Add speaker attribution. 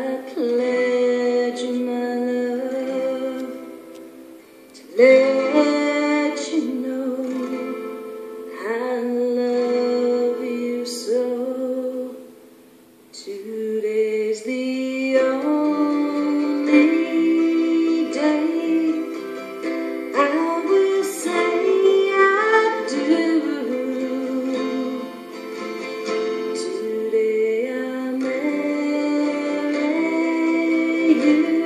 Speaker 1: I pledge my love to live. you.